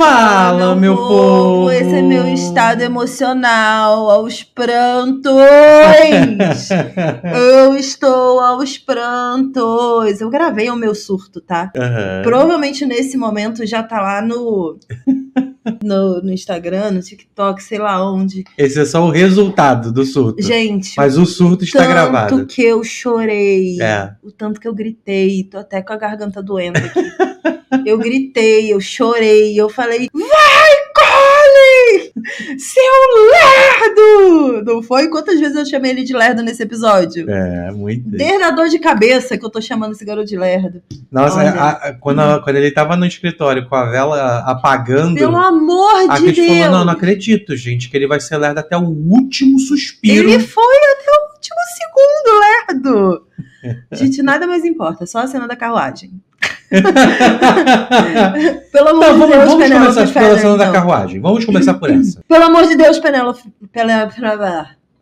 Fala, meu povo. Esse é meu estado emocional, aos prantos. eu estou aos prantos. Eu gravei o meu surto, tá? Aham. Provavelmente nesse momento já tá lá no, no, no Instagram, no TikTok, sei lá onde. Esse é só o resultado do surto. Gente, Mas o surto está tanto gravado. que eu chorei, É. o tanto que eu gritei, tô até com a garganta doendo aqui. eu gritei, eu chorei, eu falei, vai, Cole! Seu lerdo! Não foi? Quantas vezes eu chamei ele de lerdo nesse episódio? É, muito. Desde a dor de cabeça que eu tô chamando esse garoto de lerdo. Nossa, a- a- quando, a- quando ele tava no escritório com a vela apagando, Pelo amor a de Kate Deus! falou: não, não acredito, gente, que ele vai ser lerdo até o último suspiro. Ele foi até o último segundo lerdo! Gente, nada mais importa, só a cena da carruagem. Pelo amor Então, de vamos, Deus, vamos Penélope começar Feather, cena da então. carruagem. Vamos começar por essa. Pelo amor de Deus, Penélope. Penélope.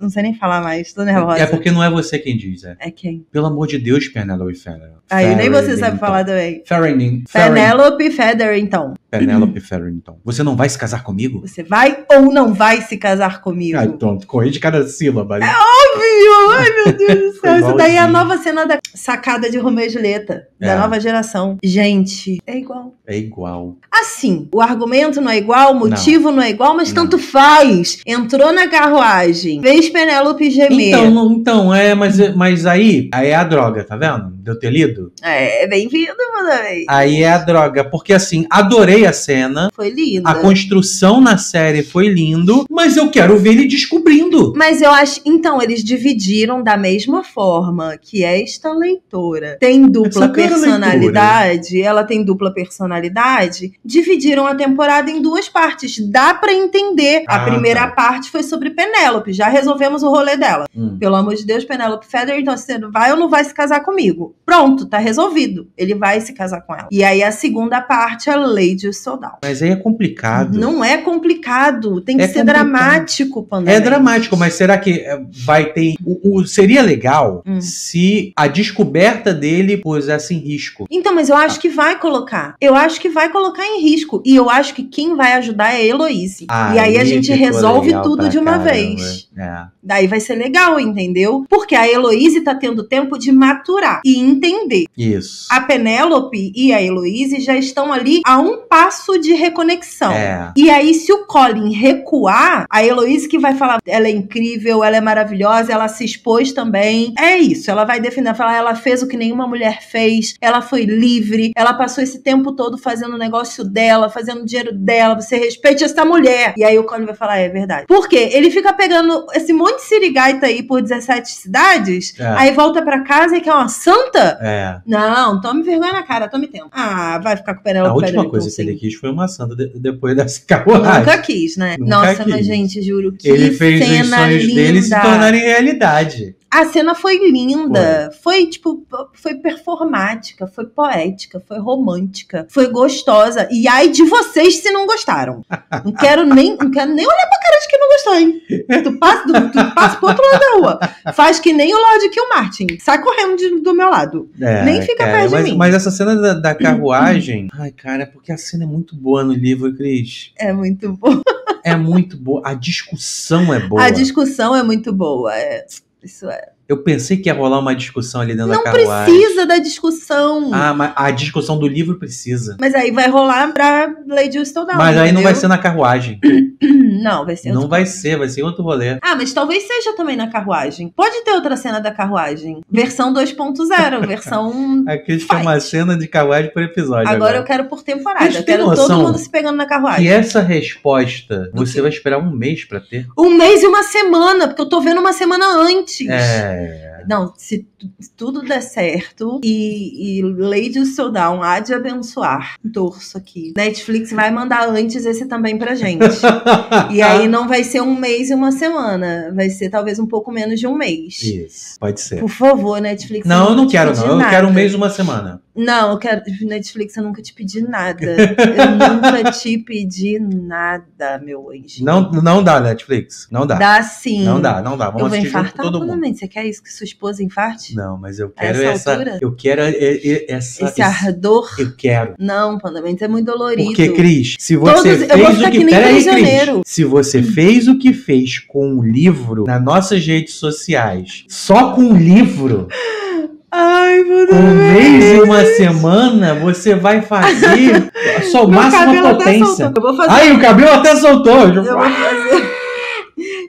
Não sei nem falar mais, tô nervosa. É porque não é você quem diz, é. É quem? Pelo amor de Deus, Penelope Feather. Aí nem você sabe falar também. Featherington. Penélope Feather, então. Penelope Featherington. Você não vai se casar comigo? Você vai ou não vai se casar comigo? Ai, pronto, corrige cada sílaba. né? Óbvio! Ai, meu Deus do céu. Isso daí é a nova cena da sacada de Romeu e Julieta. Da É. nova geração. Gente, é igual. É igual. Assim, o argumento não é igual, o motivo não, é igual, mas Não. tanto faz. Entrou na carruagem, fez Penélope gemer. Então, não- então é, mas, mas aí, aí é a droga, tá vendo? De eu ter lido? É, bem-vindo, mãe. Aí é a droga. Porque assim, adorei a cena. Foi linda. A construção na série foi lindo, mas eu quero ver ele descobrindo. Mas eu acho. Então, eles dividiram da mesma forma que esta leitora tem dupla Essa cara personalidade. Ela tem dupla personalidade. Dividiram a temporada em duas partes. Dá pra entender. Ah, a primeira tá. parte foi sobre Penélope. Já resolvemos o rolê dela. Hum. Pelo amor de Deus, Penélope Feather, então você vai ou não vai se casar comigo? Pronto, tá resolvido. Ele vai se casar com ela. E aí a segunda parte é Lady Soldal. Mas aí é complicado. Não é complicado, tem que É ser complicado. dramático, Pandora. É dramático, mas será que é, vai ter. O, o- seria legal Hum. se a descoberta dele pusesse em risco. Então, mas eu acho que vai colocar. Eu acho que vai colocar em risco. E eu acho que quem vai ajudar é a Heloise. e aí a gente ficou resolve tudo de uma caramba. vez. É. Daí vai ser legal, entendeu? Porque a Heloise tá tendo tempo de maturar e entender. Isso. A Penélope e a Heloise já estão ali a um passo de reconexão. É. E aí, se o Colin recuar, a Heloise que vai falar, ela é incrível, ela é maravilhosa, ela se expôs também. É isso, ela vai defender, falar, ela fez o que nenhuma mulher fez, ela foi livre, ela passou esse tempo todo fazendo o negócio dela, fazendo o dinheiro dela, você respeite essa mulher. E aí o Colin vai falar, é verdade. Por quê? Ele fica pegando esse monte de sirigaita aí por 17 cidades, É. aí volta pra casa e quer uma santa? É. Não, tome vergonha na cara, tome tempo. Ah, vai ficar com o Penélope A última coisa que ele sim. quis foi uma santa de- depois dessa carruagem. Nunca quis, né? Nunca Nossa, quis. mas gente, juro que Ele fez os sonhos linda. dele se tornarem realidade. A cena foi linda. Foi. tipo, foi performática, foi poética, foi romântica, foi gostosa. E ai de vocês se não gostaram. Não quero nem, não quero nem olhar pra cara de quem não gostou, hein? Tu passa, tu, tu passa pro outro lado da rua. Faz que nem o Lord Kill Martin. Sai correndo de- do meu lado. É, Nem fica cara, perto de mas, mim. Mas essa cena da, da carruagem. Ai, cara, é porque a cena é muito boa no livro, Cris. É muito bom. É muito boa. A discussão é boa. A discussão é muito boa. É, isso é. Eu pensei que ia rolar uma discussão ali dentro Não da carruagem. precisa da discussão. Ah, mas a discussão do livro precisa. Mas aí vai rolar pra Lady Whistledown. mas aí não vai ser na carruagem. Não, vai ser não vai ser, vai ser outro rolê. Ah, mas talvez seja também na carruagem. Pode ter outra cena da carruagem. Versão 2.0, versão. A Cris quer uma cena de carruagem por episódio. Agora eu quero por temporada. Mas Eu quero todo mundo se pegando na carruagem. Que essa resposta Do você quê? vai esperar um mês pra ter. Um mês e uma semana, porque eu tô vendo uma semana antes. É. Não, se tu- se tudo der certo e, e Lady Showdown há de abençoar, torço aqui. Netflix vai mandar antes esse também pra gente. E aí não vai ser um mês e uma semana. Vai ser talvez um pouco menos de um mês. Isso, pode ser. Por favor, Netflix. Não, eu não quero, não. Eu nada. quero um mês e uma semana. Não, eu quero. Netflix, eu nunca te pedi nada. Eu nunca te pedi nada, meu anjo. Não, não dá, Netflix. Não dá. Dá sim. Não dá, não dá. Vamos Eu vou infartar todo mundo. Você quer isso que sua esposa infarte? Não, mas eu quero essa essa. Eu quero essa. Esse ardor? Eu quero. Não, Pandamentos é muito dolorido. Porque, Cris, se Todos- você eu vou fez ficar o que que. nem Peraí, prisioneiro. Cris. Se você fez o que fez com o livro nas nossas redes sociais, só com o livro, Ai, meu Deus. um mês e uma semana, você vai fazer a sua máxima até potência. vou fazer. Ai, o cabelo até soltou. Eu vou fazer.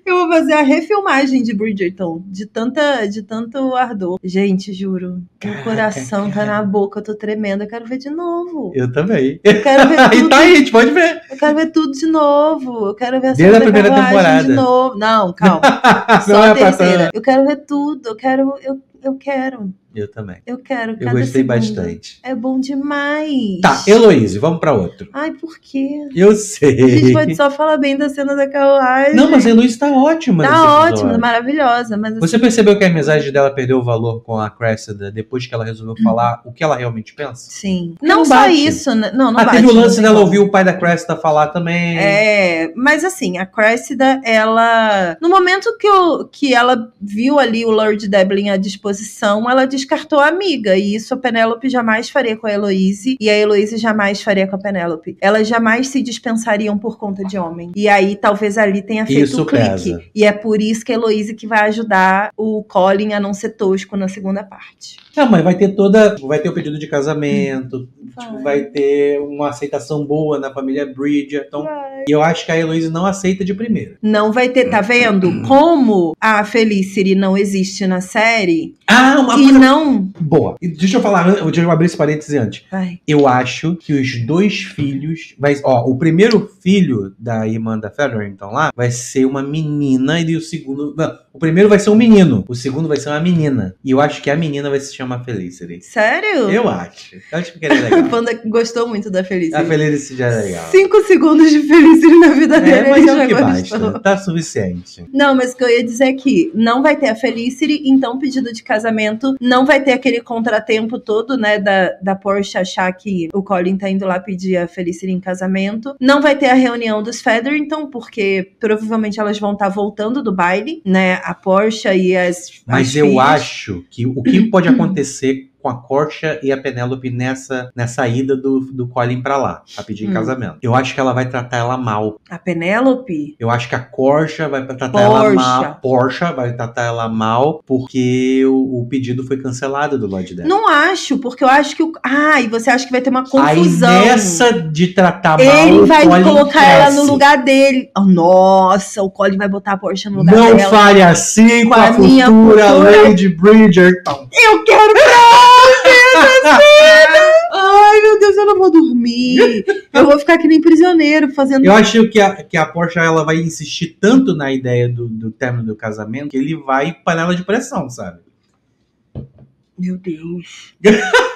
Eu vou fazer a refilmagem de Bridgerton, de tanta, de tanto ardor. Gente, juro, meu coração tá na boca, eu tô tremendo, eu quero ver de novo. Eu também. Eu quero ver Aí tudo, tá aí, a gente pode ver. eu quero ver tudo de novo. Eu quero ver a Desde a primeira temporada. de novo. Não, calma. Não Só é a terceira. tanto. Eu quero ver tudo. Eu quero, eu, eu quero, Eu também. eu quero. Eu gostei segundo. bastante. É bom demais. Tá, Heloíse, vamos pra outro. Ai, por quê? Eu A gente sei. pode só falar bem da cena da carruagem. Não, mas a Heloíse tá ótima. Tá ótima, maravilhosa. Mas assim, Você percebeu que a amizade dela perdeu o valor com a Cressida depois que ela resolveu falar o que ela realmente pensa? Sim. Não Não, só bate. isso, né? Não, não ah, bate. teve o lance dela ouvir o pai da Cressida falar também. É, mas assim, a Cressida, ela. No momento que, o, que ela viu ali o Lord Devlin à disposição, ela descartou a amiga. E isso a Penélope jamais faria com a Heloise. E a Heloise jamais faria com a Penélope. Elas jamais se dispensariam por conta de homem. E aí talvez ali tenha feito Isso o clique. pesa. E é por isso que a Heloise que vai ajudar o Colin a não ser tosco na segunda parte. Não, mas vai ter toda. Vai ter o pedido de casamento, Vai. tipo, vai ter uma aceitação boa na família Bridgerton. E eu acho que a Heloísa não aceita de primeira. Não vai ter, tá vendo? Como a Felicity não existe na série Ah, uma e coisa não. boa. E Deixa eu falar, deixa eu abrir esse parêntese antes. Vai. Eu acho que os dois filhos. Vai, ó, o primeiro filho da irmã da Featherington lá vai ser uma menina e o segundo. Não, o primeiro vai ser um menino, o segundo vai ser uma menina. E eu acho que a menina vai se chamar Felicity. Sério? Eu acho. Eu acho que é A legal. Panda gostou muito da Felicity. a Felicity é legal. Cinco segundos de Felicity na vida dele. É, mas ele é o que gostou. basta. Tá suficiente. Não, mas o que eu ia dizer é que não vai ter a Felicity, então pedido de casamento, não vai ter aquele contratempo todo, né, da, da Porsche achar que o Colin tá indo lá pedir a Felicity em casamento. Não vai ter a reunião dos Featherington, porque provavelmente elas vão estar voltando do baile, né, a Porsche e as Mas as eu filhas. acho que o que pode acontecer com a Corcha e a Penélope nessa, nessa ida do, do Colin pra lá, a pedir Hum. casamento. Eu acho que ela vai tratar ela mal. A Penélope? Eu acho que a Corcha vai tratar ela Porsche. mal. Porsche vai tratar ela mal porque o, o pedido foi cancelado do Lord Death. Não acho, porque eu acho que o. Ah, e você acha que vai ter uma confusão. Aí nessa de tratar mal, Ele vai Colin colocar ela cresce. no lugar dele. Oh, nossa, o Colin vai botar a Porsche no lugar Não dela. fale assim com, a, a futura futura- Lady Bridgerton. Eu quero pra onde essa cena? Ai, meu Deus, eu não vou dormir. Eu vou ficar que nem prisioneiro fazendo. Eu acho que a, que a Porsche ela vai insistir tanto na ideia do, do término do casamento que ele vai panela de pressão, sabe? Meu Deus.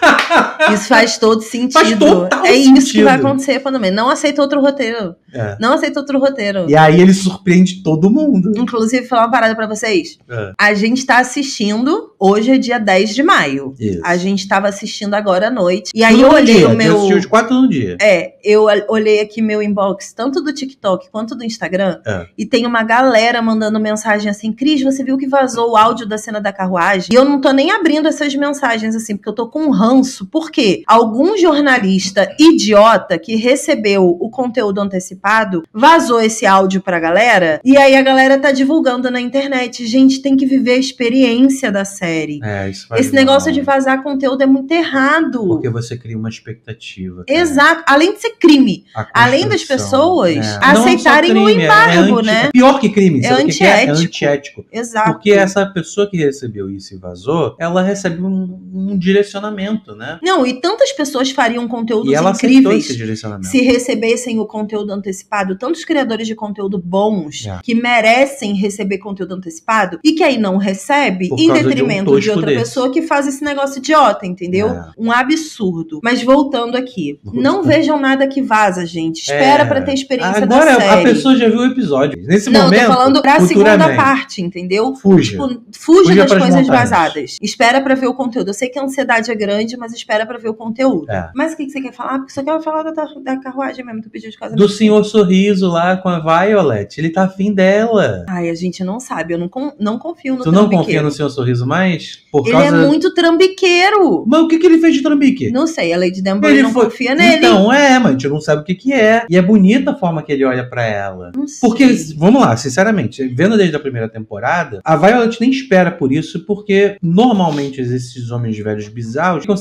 Isso faz todo sentido. Faz total é isso que sentido. vai acontecer mesmo. Não aceita outro roteiro. É. Não aceita outro roteiro. E aí ele surpreende todo mundo. Inclusive, falar uma parada pra vocês. É. A gente tá assistindo, hoje é dia 10 de maio. Isso. A gente tava assistindo agora à noite. E aí Tudo eu olhei dia. o meu. Eu os quatro no dia. É, eu ol- olhei aqui meu inbox, tanto do TikTok quanto do Instagram, É. e tem uma galera mandando mensagem assim: Cris, você viu que vazou o áudio da cena da carruagem? E eu não tô nem abrindo essas mensagens assim, porque eu tô com um ranço. Por quê? Algum jornalista idiota que recebeu o conteúdo antecipado vazou esse áudio pra galera, e aí a galera tá divulgando na internet. Gente, tem que viver a experiência da série. É, isso faz Esse negócio mal. de vazar conteúdo é muito errado. Porque você cria uma expectativa. cara. Exato. Além de ser crime. Além das pessoas É. Não só aceitarem o crime, é- embargo, é anti- né? Pior que crime, É o é? É antiético. antiético. Exato. Porque essa pessoa que recebeu isso e vazou, ela recebe um, um direcionamento, né? Não, e tantas pessoas fariam conteúdos incríveis direcionamento. se recebessem o conteúdo antecipado. Tantos criadores de conteúdo bons É. que merecem receber conteúdo antecipado e que aí não recebe Por em causa de um detrimento de, outra desse. pessoa que faz esse negócio idiota, entendeu? É. Um absurdo. Mas voltando aqui, não vejam nada que vaza, gente. Espera É. pra ter experiência Agora da série. a pessoa já viu o episódio. Nesse não, momento, eu tô falando pra segunda parte, entendeu? Fuja. Tipo, fuja Fuja das coisas vazadas. Espera pra ver o conteúdo. Eu sei que a ansiedade é grande, grande, mas espera pra ver o conteúdo. É. Mas o que, que você quer falar? Porque só quero falar da, da carruagem mesmo, do pedido de casamento. Do Senhor Sorriso lá com a Violet. Ele tá afim dela. Ai, a gente não sabe, eu não, não confio no tu não confia no Senhor Sorriso mais? Por Ele causa. é muito trambiqueiro. Mas o que, que ele fez de trambique? Não sei, a Lady Danbury Ele não foi- confia nele. Então, é, mas a gente não sabe o que, que é. E é bonita a forma que ele olha pra ela. Não sei. Porque, vamos lá, sinceramente, vendo desde a primeira temporada, a Violet nem espera por isso, porque normalmente esses homens velhos bizarros ficam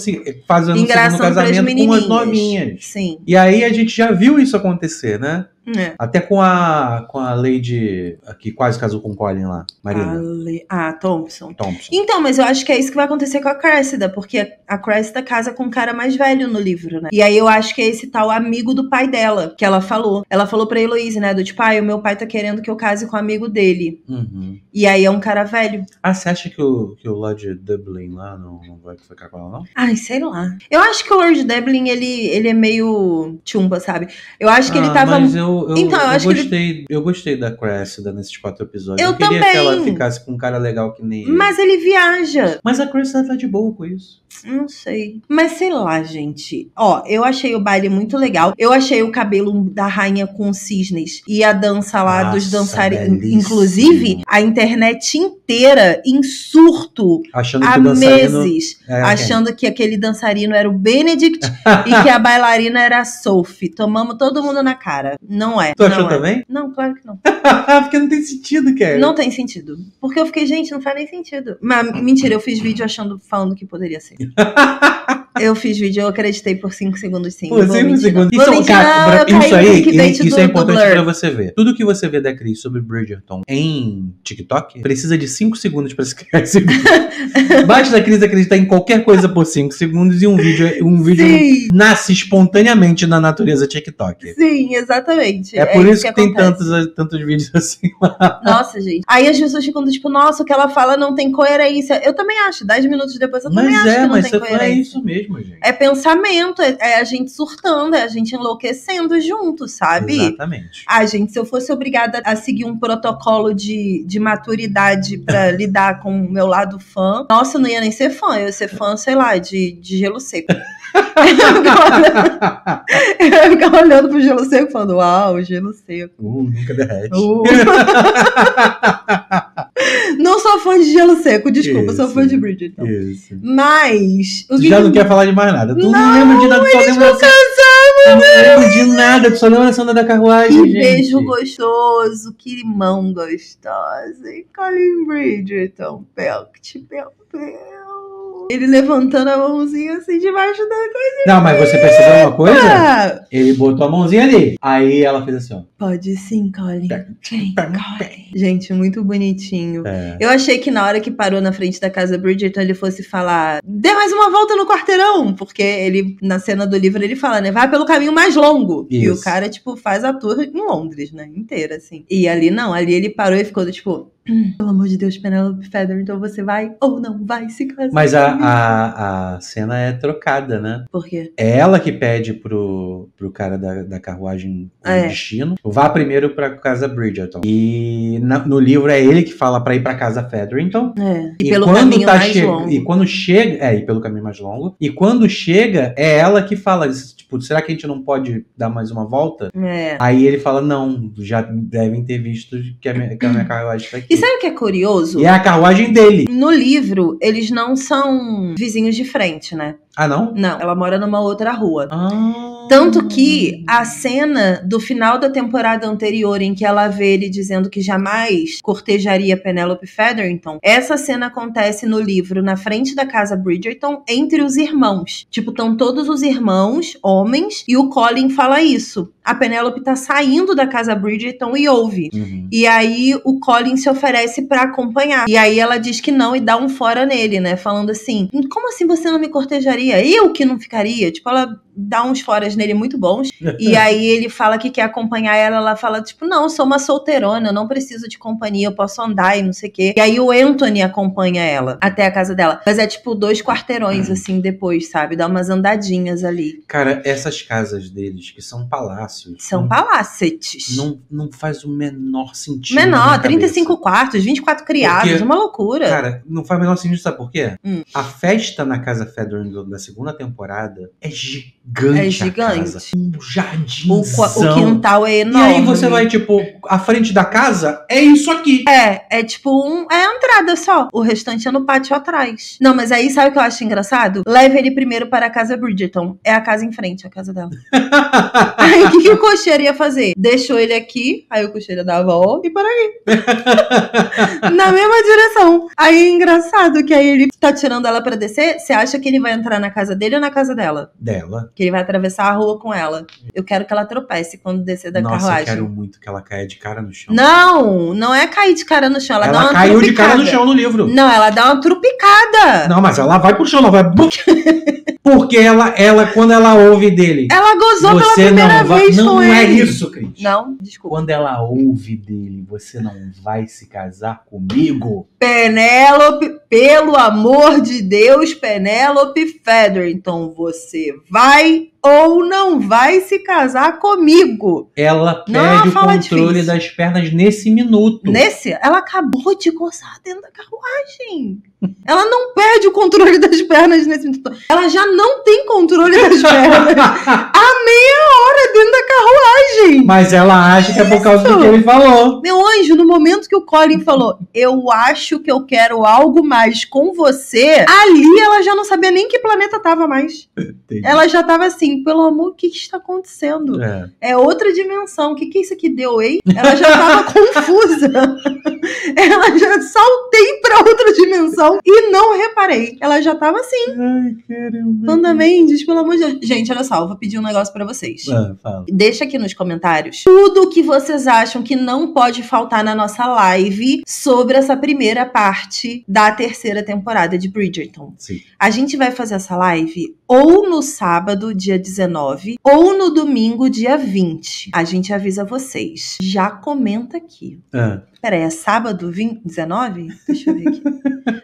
fazendo um segundo casamento com as novinhas. Sim. E aí a gente já viu isso acontecer, né? É. Até com a, com a Lady que quase casou com o Colin lá, Marina Le- Ah, Thompson. Thompson. Então, mas eu acho que é isso que vai acontecer com a Cressida, porque a Cressida casa com um cara mais velho no livro, né? E aí eu acho que é esse tal amigo do pai dela, que ela falou. Ela falou pra Heloise, né? Do tipo, ai, o meu pai tá querendo que eu case com o amigo dele. Uhum. E aí é um cara velho. Ah, você acha que o, que o Lord Dublin lá não, não vai ficar com ela, não? Ai, sei lá. Eu acho que o Lord Devlin, ele, ele é meio chumba, sabe? Eu acho que ele Ah, tava. Mas eu, eu, Então, eu eu que ele- gostei, eu gostei da Cressida nesses quatro episódios. Eu queria que também. ela ficasse com um cara legal que nem ele. Mas ele viaja. Mas a Cressida tá de boa com isso. Não sei. Mas sei lá, gente. Ó, eu achei o baile muito legal. Eu achei o cabelo da rainha com cisnes e a dança lá dos Nossa, dançarinos. belíssimo. Inclusive, a internet inteira em surto Achando há que meses. É, achando que aquele dançarino era o Benedict e que a bailarina era a Sophie. Tomamos todo mundo na cara. Não é. Tu achou não é. também? Não, claro que não. Porque não tem sentido, cara. Não tem sentido. Porque eu fiquei, gente, não faz nem sentido. Mas mentira, eu fiz vídeo achando, falando que poderia ser. eu fiz vídeo, eu acreditei por 5 segundos sim. Cinco mentir, segundos. não. Isso, mentir, cara, não, isso aí, isso do- é importante pra você ver. Tudo que você vê da Cris sobre Bridgerton em TikTok precisa de 5 segundos pra se criar esse vídeo. Basta a Cris acreditar em qualquer coisa por 5 segundos e um vídeo, um vídeo Sim, nasce espontaneamente na natureza TikTok. sim, exatamente. É por isso que, tem acontece. tantos, tantos vídeos assim lá. Nossa, gente. Aí as pessoas ficam tipo, nossa, o que ela fala não tem coerência. Eu também acho. Dez minutos depois eu também Mas acho é, que não mas tem você é coerência. isso mesmo, gente. É pensamento, é, é a gente surtando, é a gente enlouquecendo junto, sabe? Exatamente. Ah, gente, se eu fosse obrigada a seguir um protocolo de, de maturidade pra lidar com o meu lado fã, nossa, eu não ia nem ser fã, eu ia ser fã, sei lá, de, de gelo seco. Eu, ficava olhando, eu ficava olhando pro gelo seco falando, uau, gelo seco. Uh, nunca derrete. Uh. não sou fã de gelo seco, desculpa, sou Isso. fã de Bridgerton. Isso. Mas. O já que- não quer falar de mais nada. Tu não, Não, lembra de nada, só lembra da Tu não lembra de nada, tu só lembra da cena da carruagem, Que beijo gostoso, que mão gostosa. E Colin Bridgerton, pelt, pel, pel. Ele levantando a mãozinha assim debaixo da Não, mas você percebeu uma coisa? Ah, Ele botou a mãozinha ali. Aí ela fez assim, ó. Pode sim, Colin. Vem, Colin. Gente, muito bonitinho. É. Eu achei que na hora que parou na frente da casa Bridgerton, ele fosse falar: dê mais uma volta no quarteirão. Porque ele, na cena do livro, ele fala, né? Vai pelo caminho mais longo. E o Isso. cara, tipo, faz a tour em Londres, né? Inteira, assim. E ali não, ali ele parou e ficou tipo. "Hum, Pelo amor de Deus, Penelope Feather, então você vai ou não vai se casar. Mas a, comigo?" a, a cena é trocada, né? Por quê? É ela que pede pro, pro cara da, da carruagem o É. destino. Vá primeiro pra casa Bridgerton. E na- no livro é ele que fala pra ir pra casa Featherington. É. E, E, pelo caminho tá mais longo. E quando chega. É, e pelo caminho mais longo. E quando chega, é ela que fala. Tipo, será que a gente não pode dar mais uma volta? É. Aí ele fala: não, já devem ter visto que a minha, que a minha carruagem tá aqui. E sabe o que é curioso? E é a carruagem dele. No livro, eles não são vizinhos de frente, né? Ah, não? Não, ela mora numa outra rua. Ah. Tanto que a cena do final da temporada anterior, em que ela vê ele dizendo que jamais cortejaria Penelope Featherington, essa cena acontece no livro, na frente da casa Bridgerton, entre os irmãos. Tipo, estão todos os irmãos, homens, e o Colin fala isso. A Penelope tá saindo da casa Bridgerton e ouve. Uhum. E aí o Colin se oferece pra acompanhar. E aí ela diz que não e dá um fora nele, né? Falando assim: como assim você não me cortejaria? Eu que não ficaria? Tipo, ela dá uns foras nele muito bons. e aí ele fala que quer acompanhar ela. Ela fala, tipo, não, sou uma solteirona, eu não preciso de companhia, eu posso andar e não sei o quê. E aí o Anthony acompanha ela até a casa dela. Mas é tipo dois quarteirões, assim, depois, sabe? Dá umas andadinhas ali. Cara, essas casas deles, que são palácios. São não, palacetes. não, não faz o menor sentido. Menor, cabeça. 35 quartos, 24 criados, Porque, uma loucura. Cara, não faz o menor sentido, sabe por quê? Hum. A festa na Casa Fedorn do- da segunda temporada é gigante. É a gigante. Um o, jardim. qua- o quintal é E enorme. aí você vai, tipo, a frente da casa é isso aqui. É, é tipo um. É a entrada só. O restante é no pátio atrás. Não, mas aí sabe o que eu acho engraçado? Leve ele primeiro para a casa Bridgerton. É a casa em frente, a casa dela. Aí o que, que o cocheiro ia fazer? Deixou ele aqui, aí o cocheiro dá a volta e para aí. Na mesma direção. Aí é engraçado que aí ele tá tirando ela pra descer. Você acha que ele vai entrar na casa dele ou na casa dela? Dela. Que ele vai atravessar a rua com ela. Eu quero que ela tropece quando descer da Nossa, eu carruagem. quero muito que ela caia de cara no chão. Não, não é cair de cara no chão. Ela, ela caiu de cara no trupicada. chão no livro. Não, ela dá uma trupicada. Não, mas ela vai pro chão, ela vai. Porque ela, ela quando ela ouve dele. Ela gozou pela primeira não vai. vez Não, com não é ele. isso, Cris. Não, desculpa. Quando ela ouve dele, você não vai se casar comigo? Penélope, pelo amor de Deus, Penélope Featherington, você vai ou não vai se casar comigo? Ela perde o controle difícil. das pernas nesse minuto. Nesse, ela acabou de gozar dentro da carruagem. Ela não perde o controle das pernas nesse minuto. Ela já não tem controle das pernas há meia hora dentro da carruagem. Mas ela acha que é por causa do que ele falou. Meu anjo, no momento que o Colin falou, eu acho que eu quero algo mais com você, ali ela já não sabia nem que planeta tava mais. Entendi. Ela já tava assim, pelo amor, o que, que está acontecendo? É. É outra dimensão. O que, que é isso aqui deu, hein? Ela já tava confusa. Ela já saltei pra outra dimensão e não reparei. Ela já tava assim. Ai, caramba. Mendes, pelo amor de Deus. Gente, olha só, eu vou pedir um negócio pra vocês. Ah, fala. Deixa aqui nos comentários tudo o que vocês acham que não pode faltar na nossa live sobre essa primeira parte da terceira temporada de Bridgerton. Sim. A gente vai fazer essa live ou no sábado, dia 19, ou no domingo, dia 20. A gente avisa vocês. Já comenta aqui. Ah, Peraí, é sábado 20, 19? Deixa eu ver aqui.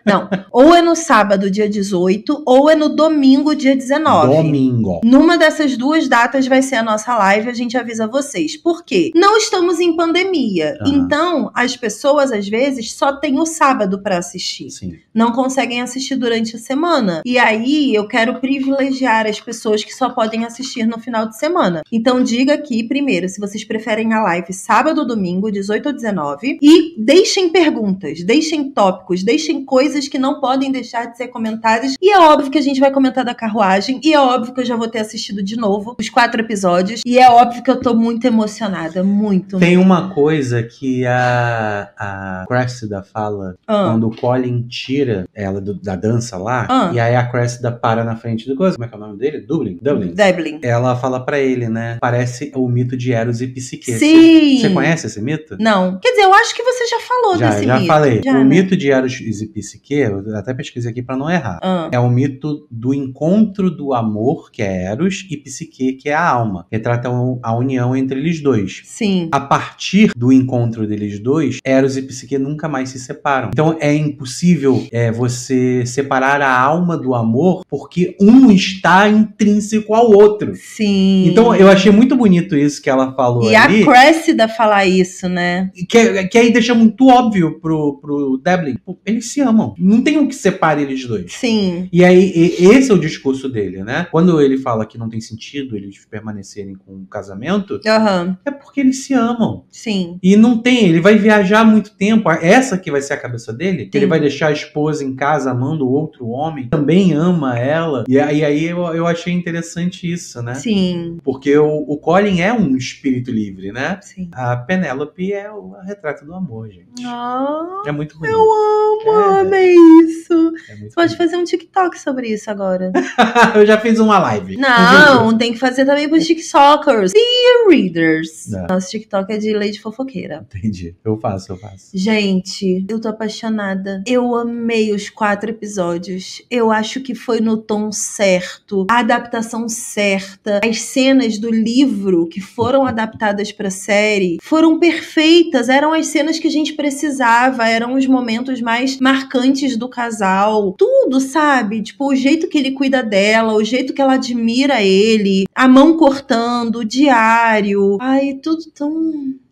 Não, ou é no sábado, dia 18, ou é no domingo, dia 19. domingo. Numa dessas duas datas vai ser a nossa live, a gente avisa vocês. Por quê? Não estamos em pandemia. Aham. Então, as pessoas às vezes só têm o sábado para assistir. Sim. Não conseguem assistir durante a semana. E aí eu quero privilegiar as pessoas que só podem assistir no final de semana. Então diga aqui primeiro se vocês preferem a live sábado ou domingo, 18 ou 19, e deixem perguntas, deixem tópicos, deixem coisas que não podem deixar de ser comentadas. E é óbvio que a gente vai comentar da carruagem, e é óbvio que eu já vou ter assistido de novo os quatro episódios, e é óbvio que eu tô muito emocionada, muito. Tem uma coisa que a, a Cressida fala Ah, quando o Colin tira ela do- da dança lá, Ah. e aí a Cressida para na frente do coisa. Como é que é o nome dele? Dublin? Dublin. Deblin. Ela fala pra ele, né? Parece o mito de Eros e Psique. Sim. Você conhece esse mito? Não. Quer dizer, eu acho que você já falou Já, desse já mito. falei. Já, o né? mito de Eros e Psique, eu até pesquisei aqui pra não errar. Ah, É o mito do encontro do amor, que é Eros, e Psique, que é a alma. Retrata a união entre eles dois. sim. A partir do encontro deles dois, Eros e Psique nunca mais se separam. Então é impossível é, você separar a alma do amor, porque um está intrínseco ao outro. Sim. Então eu achei muito bonito isso que ela falou E ali. a Cressida falar isso, né? Que, que aí deixa muito óbvio pro, pro Devlin. Pô, Eles se amam. Não tem um que separe eles dois. Sim. E aí, e- esse é o discurso dele, né? Quando ele fala que não tem sentido eles permanecerem com o casamento, Aham. é porque eles se amam. Sim. E não tem, ele vai viajar muito tempo. Essa que vai ser a cabeça dele, que ele Sim. vai deixar a esposa em casa amando outro homem, também ama ela. E aí, aí eu, eu achei interessante isso, né? Sim. Porque o, o Colin é um espírito livre, né? Sim. A Penélope é o retrato do amor, gente. Ah, É muito bonito. eu amo, É. amei isso. É Você pode fazer um TikTok sobre isso agora. eu já fiz uma live. Não, tem que fazer também pros TikTokers. Dear Readers. É. Nosso TikTok é de Lady Fofoqueira. Entendi. Eu faço, eu faço. Gente, eu tô apaixonada. Eu amei os quatro episódios. Eu acho que foi no tom certo. A adaptação certa. As cenas do livro que foram adaptadas pra série foram perfeitas. Eram as cenas que a gente precisava, eram os momentos mais marcantes do casal. Tudo, sabe? Tipo, o jeito que ele cuida dela, o jeito que ela admira ele, a mão cortando, o diário. Ai, tudo tão.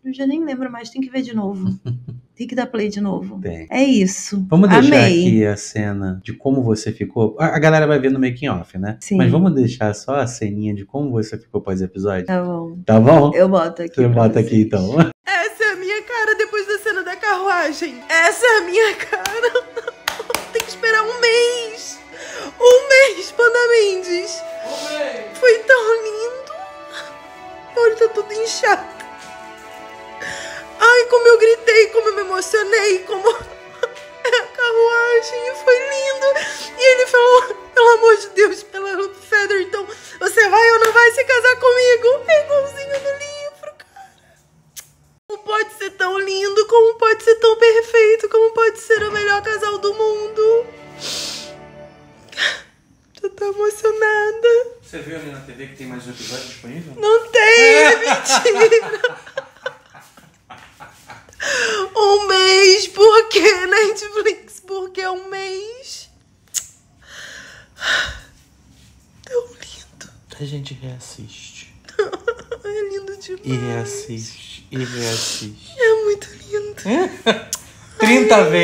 Eu já nem lembro mais, tem que ver de novo. Tem que dar play de novo. Tem. É isso. Vamos deixar Amei. aqui a cena de como você ficou. A galera vai ver no making off, né? Sim. Mas vamos deixar só a ceninha de como você ficou pós-episódio? Tá bom. Tá bom? Eu boto aqui. Você bota você. aqui então. Essa é a minha cara depois da cena da carruagem. Essa é a minha cara. Tem que esperar um mês. Um mês, Panda Mendes. Foi tão lindo. Olha, tá tudo inchado. Ai, como eu gritei,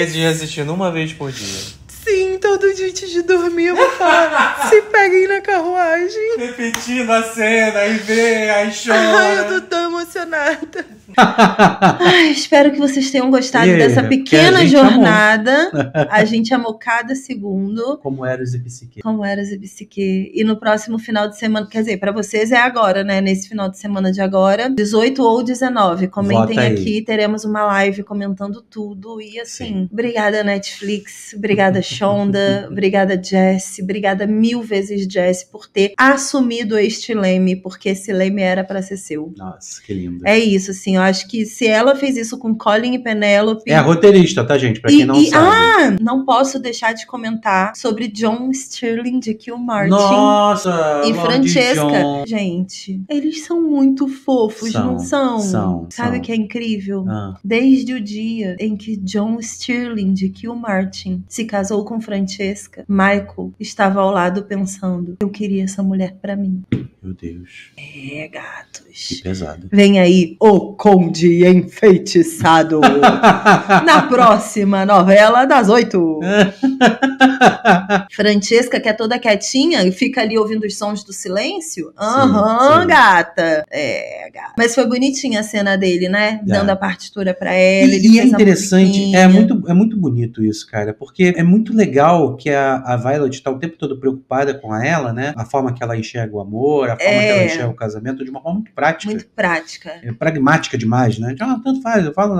vezes reassistindo, uma vez por dia. Sim, todo dia antes de dormir eu vou falar. Se peguem na carruagem. Repetindo a cena e vê, aí Ai, eu tô tão emocionada. Ai, espero que vocês tenham gostado dessa que pequena a gente amou. jornada. A gente amou cada segundo. Como Eros e Psique. Como Eras e Psique. E no próximo final de semana, quer dizer, pra vocês é agora, né? Nesse final de semana de agora, 18 ou 19. Comentem aqui, teremos uma live comentando tudo. E assim, obrigada Netflix, obrigada Shonda, obrigada Jess, obrigada mil vezes Jess por ter assumido este leme, porque esse leme era pra ser seu. Nossa, que lindo. É isso, assim, eu acho que se ela fez isso com Colin e Penélope. É a roteirista, tá, gente? Pra e, quem não e- sabe. ah, não posso deixar de comentar sobre John Sterling de Kill Martin. Nossa! E Francesca. Gente, eles são muito fofos, São, não são? são, Sabe o que é incrível? Ah, Desde o dia em que John Sterling de Kill Martin se casou com Francesca, Michael estava ao lado pensando: eu queria essa mulher pra mim. meu Deus. É, Que gatos. pesado. Vem aí o Conde Enfeitiçado. Na próxima novela das oito. Francesca, que é toda quietinha e fica ali ouvindo os sons do silêncio. Aham, sim. gata. É, gata. Mas foi bonitinha a cena dele, né? É. Dando a partitura pra ela. ele E, e é interessante, é muito, é muito bonito isso, cara, porque é muito legal que a, a Violet tá o tempo todo preocupada com ela, né? A forma que ela enxerga o amor, a forma É. que ela enxerga o casamento de uma forma muito prática. Muito prática. É pragmática demais, né? Ah, tanto faz, eu falo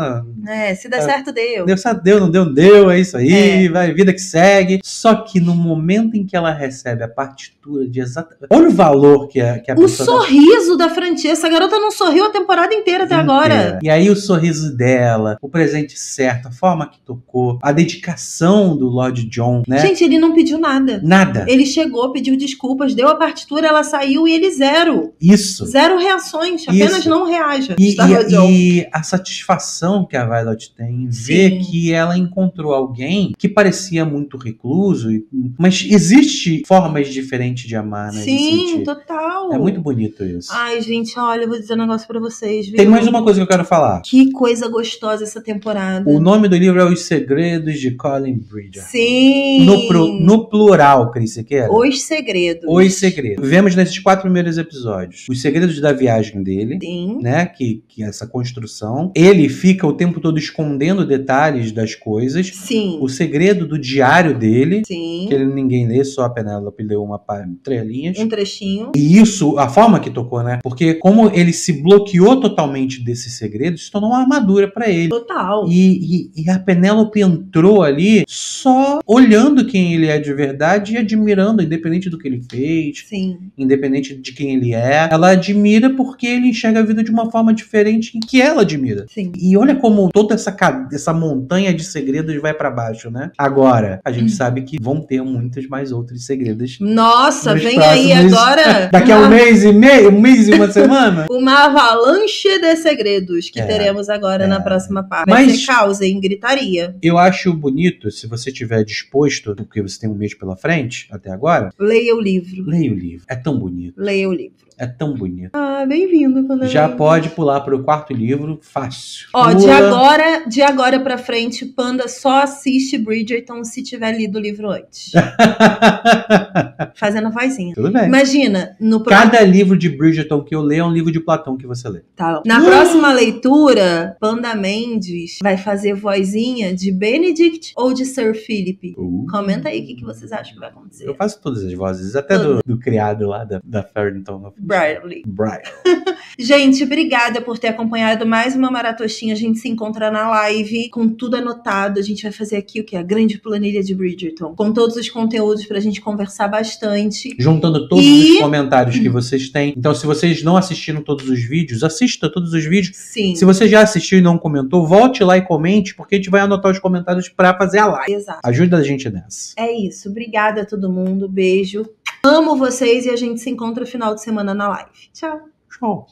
É, se der É. certo, deu. Deu certo, deu, não deu, não deu, é isso aí, É. vai, vida que segue. Só que no momento em que ela recebe a partitura de exata. Olha o valor que a, que a O pessoa. dá sorriso da Francesca. A garota não sorriu a temporada inteira até agora. E aí o sorriso dela, o presente certo, a forma que tocou, a dedicação do Lord John, né? Gente, ele não pediu nada. Nada. Ele chegou, pediu desculpas, deu a partitura, ela saiu e ele zero. Isso. Zero reações, apenas Isso. não reaja. E, e- John. e a satisfação que a Violet tem em ver Sim. que ela encontrou alguém que parecia muito recluso, mas existe formas diferentes de amar, né? Sim, total. É muito bonito isso. Ai, gente, olha, eu vou dizer um negócio pra vocês, viu? Tem mais uma coisa que eu quero falar. Que coisa gostosa essa temporada. O nome do livro é Os Segredos de Colin Bridger. Sim. No, pro- no plural, Cris Sequeira. Os segredos. Os Segredos. Vemos nesses quatro primeiros episódios os segredos da viagem dele, Sim. né? Que, que essa construção. Ele fica o tempo todo escondendo detalhes das coisas. Sim. O segredo do diário dele, Sim. que ele ninguém lê, só a Penélope leu uma pá- três linhas. Um trechinho. E isso, a forma que tocou, né? Porque como ele se bloqueou totalmente desses segredos, se tornou uma armadura pra ele. Total. E, e- e a Penélope entrou ali só olhando quem ele é de verdade e admirando, independente do que ele fez, Sim. independente de quem ele é. Ela admira porque ele enxerga a vida de uma forma diferente gente que ela admira. Sim. E olha como toda essa, essa montanha de segredos vai pra baixo, né? Agora, a gente Hum. sabe que vão ter muitos mais outros segredos. Nossa, Nos vem aí próximos- agora. Daqui a um uma- mês e meio, um mês e uma semana. Uma avalanche de segredos que É, teremos agora é. na próxima parte. Vai Mas- causa em gritaria. Eu acho bonito, se você estiver disposto, porque você tem um mês pela frente, até agora, Leia o livro. leia o livro. É tão bonito. Leia o livro. É tão bonito. Ah, bem-vindo. eu Já pode pular para o quarto livro, fácil. Ó, de agora, de agora pra frente, Panda só assiste Bridgerton se tiver lido o livro antes. Fazendo vozinha. Tudo bem. Imagina, no próximo. Cada livro de Bridgerton que eu leio é um livro de Platão que você lê. Tá. Na próxima leitura, Panda Mendes vai fazer vozinha de Benedict ou de Sir Philip. Comenta aí o que, que vocês acham que vai acontecer. Eu faço todas as vozes, até do, do criado lá da, da Farrington. Bradley. Brian. Gente, obrigada por ter acompanhado mais uma Maratostinha. A gente se encontra na live com tudo anotado. A gente vai fazer aqui o que? A grande planilha de Bridgerton. Com todos os conteúdos pra gente conversar bastante. Juntando todos E- os comentários que vocês têm. Então, se vocês não assistiram todos os vídeos, assista todos os vídeos. Sim. Se você já assistiu e não comentou, volte lá e comente, porque a gente vai anotar os comentários pra fazer a live. Exato. Ajuda a gente nessa. É isso. Obrigada a todo mundo. Beijo. Amo vocês e a gente se encontra final de semana na live. Tchau. Show.